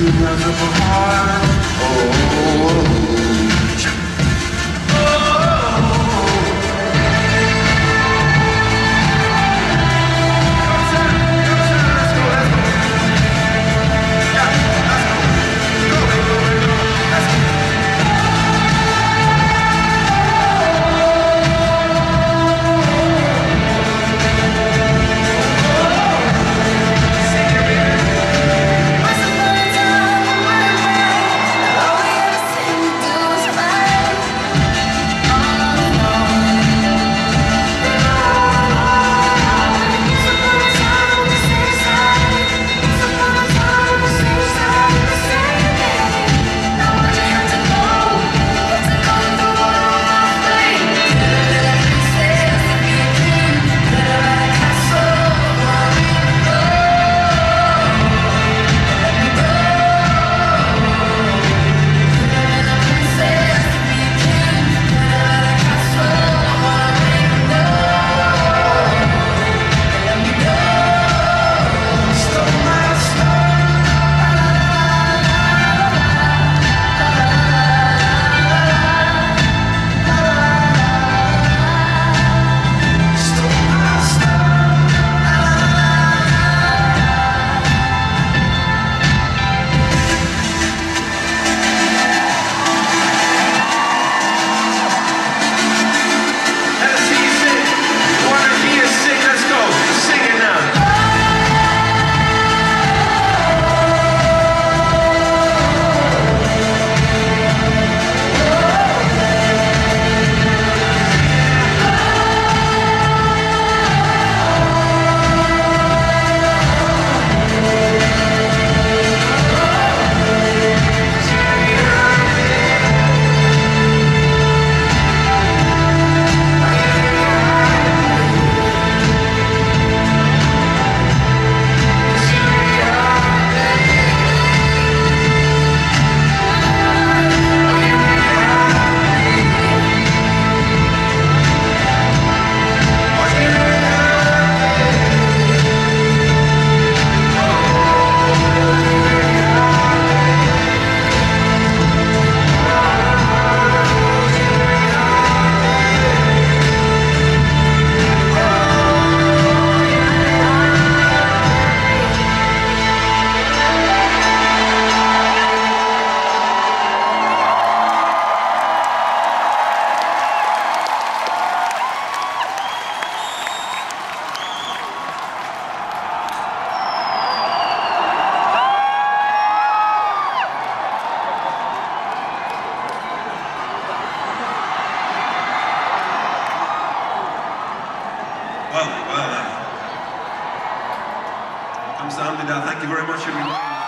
you never heart. Oh. Wow, wow, wow. Hamza Hamdida, thank you very much everyone.